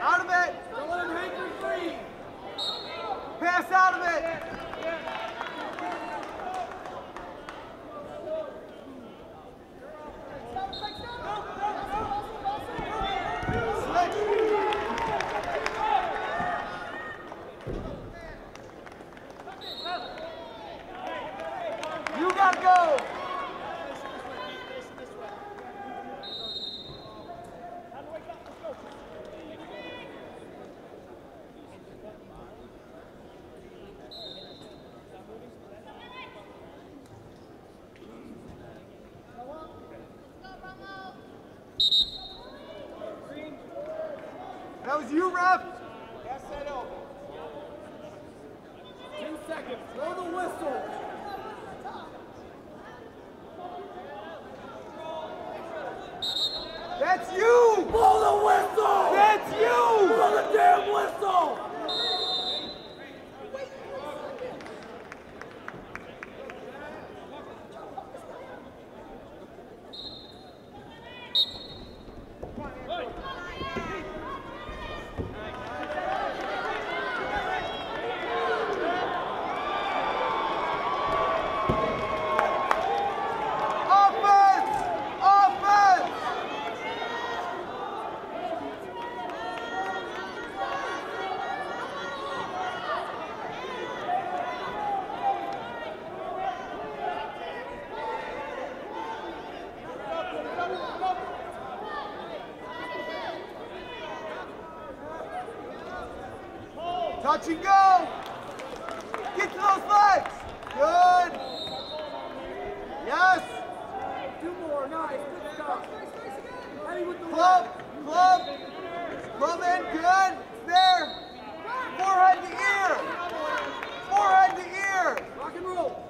Out of it. Don't let him hang for free. Pass out of it. You gotta go. Was you, ref. Ten seconds. Blow the whistle. That's you. Blow the whistle. That's you. Blow the damn whistle. Touch and go! Get to those legs! Good! Yes! Two more. Nice. Good stuff. Heavy with the Club, club, club in, good, there. Forehead to ear, forehead to ear. Rock and roll.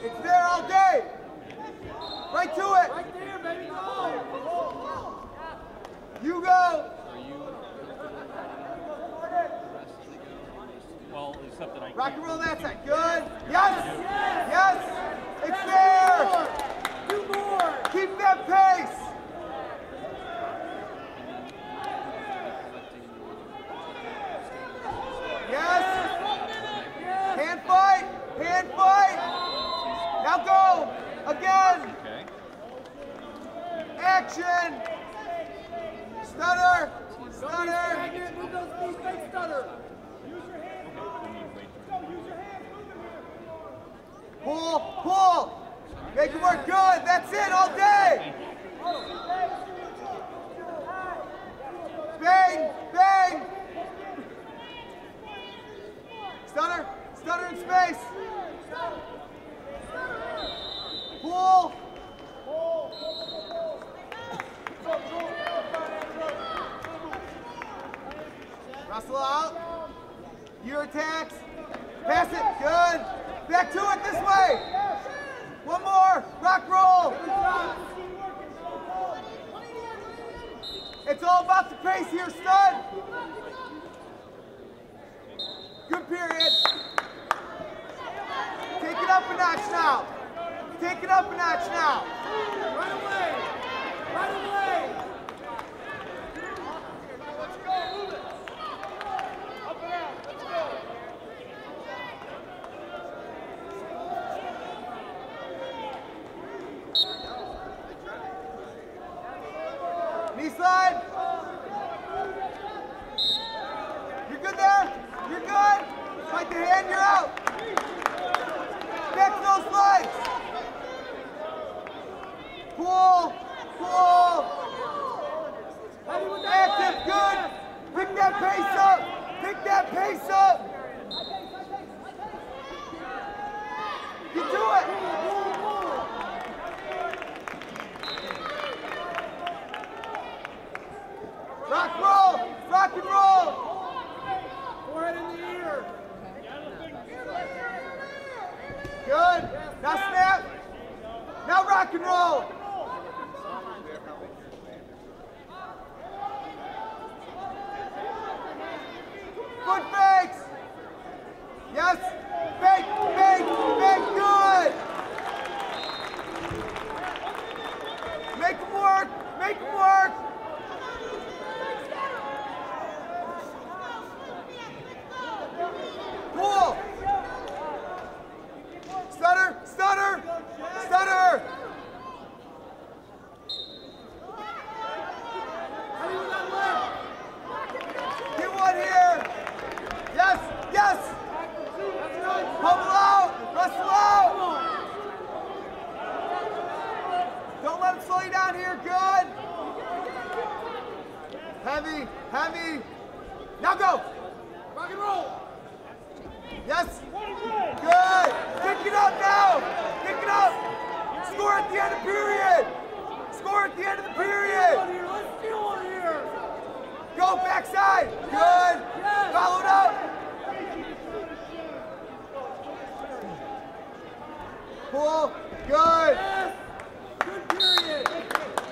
It's there all day. Right to it. Right there, baby. Go. You go. Well, except that I Rock can't. and roll that side. Good. Yes. Yes. It's there. Two more. Keep that pace. Yes. Hand fight. Hand fight. Now go. Again. Okay. Action! Stutter! Stutter! Move those feet. Fake stutter. Pull! Pull! Make it work good! That's it all day! Bang! Bang! Stutter! Stutter in space! Pull! Russell out. Your attacks. Pass it. Good. Back to it this way. One more. Rock roll. It's all about the pace here, stud. Good period. Take it up a notch now. Take it up a notch now. Right away. Right away. Knee slide. You're good there. You're good. Fight the hand, you're out. Back to those legs. Pull. Pull. Heavy with that Active, left. good. Pick that pace up. Pick that pace up. You do it. Rock roll. Rock and roll. Forehead in the ear. Good. Now snap. Now rock and roll. Foot fakes. Yes. Fake, fake, here, good. Heavy, heavy. Now go. Rock and roll. Yes. Good. Pick it up now. Pick it up. Score at the end of the period. Score at the end of the period. Let's steal one here. Go backside. Good. Yes. Followed up. Pull. Good. Yes. Good period.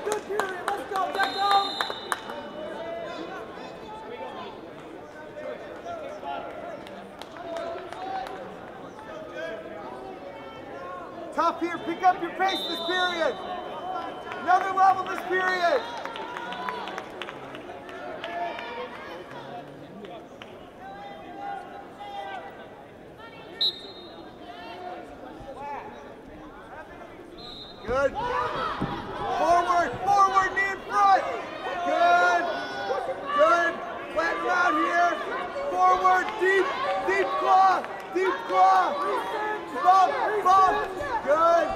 Good period. Let's go, Dechow. Tough here. Pick up your pace this period. Another level this period. Good. Forward, forward, knee in front. Good. Good. Flatten around here. Forward, deep, deep claw, deep claw. Bump, bump. Good.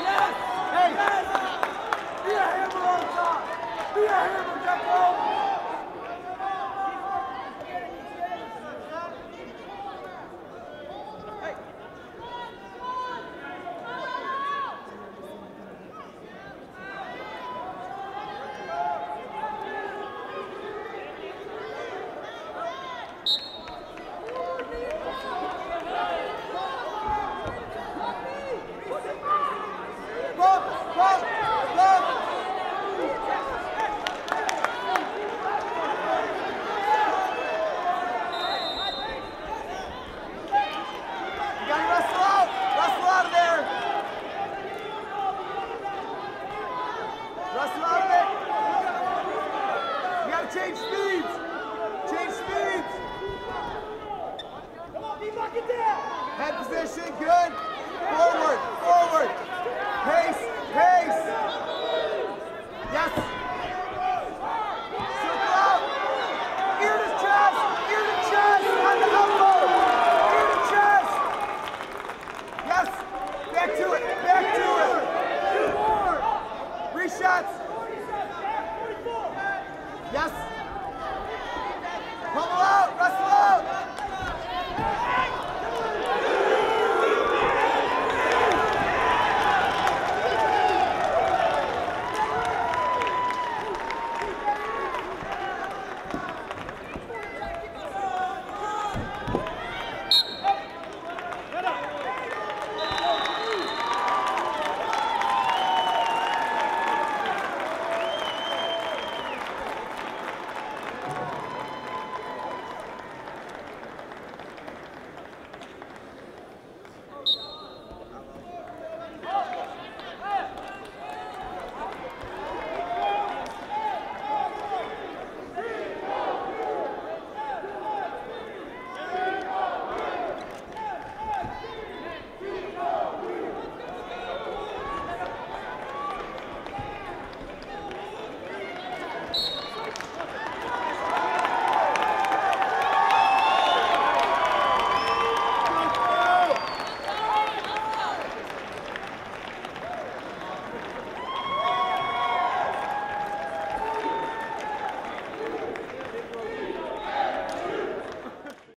Yes. Hey. Yes. Be a hammer on top. Be a hammer, Dechow. Bump, bump, bump. You gotta wrestle out. Wrestle out of there. Wrestle out of it. You gotta change speeds. Change speeds. Come on, be bucket down. Head position, good.